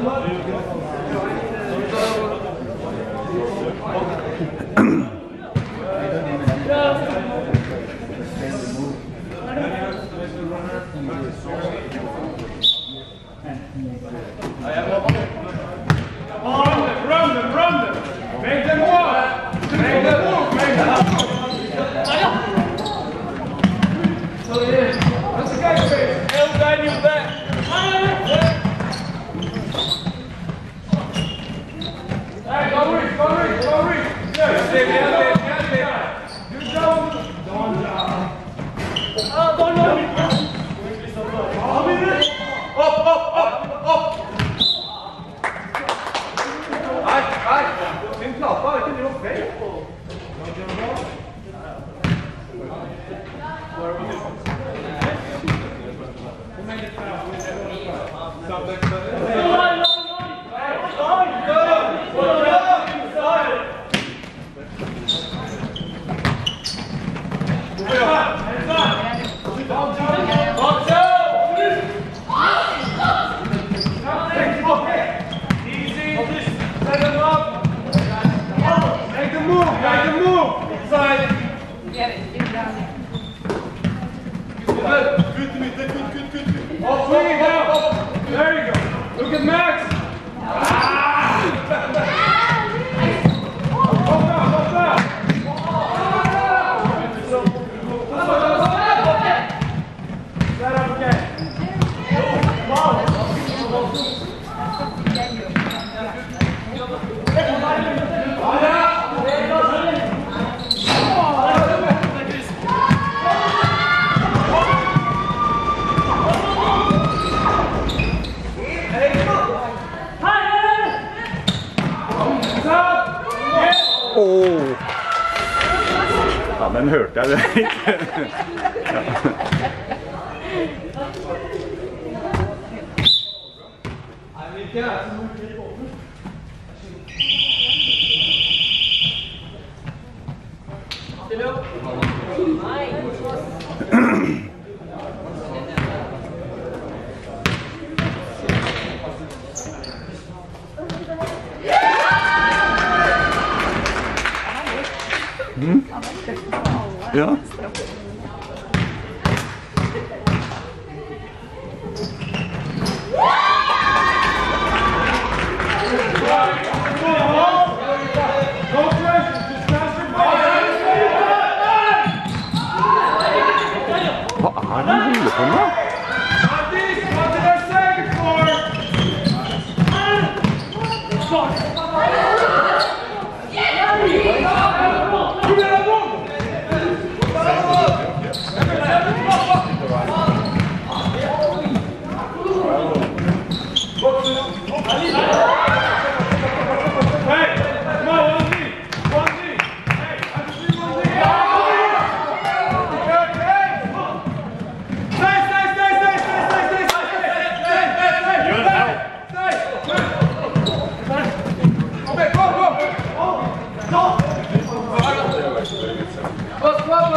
I have Yes. I can move. Side. Get it. Get it down there. Good. Good to me. Good, good, good, good. good. All swing it out. There you go. Look at Max. Thank you. Åh! Oh. Ja, men hörde jag det. Mm. Ja.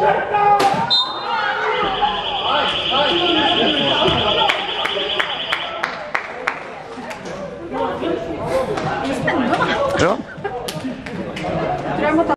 はい。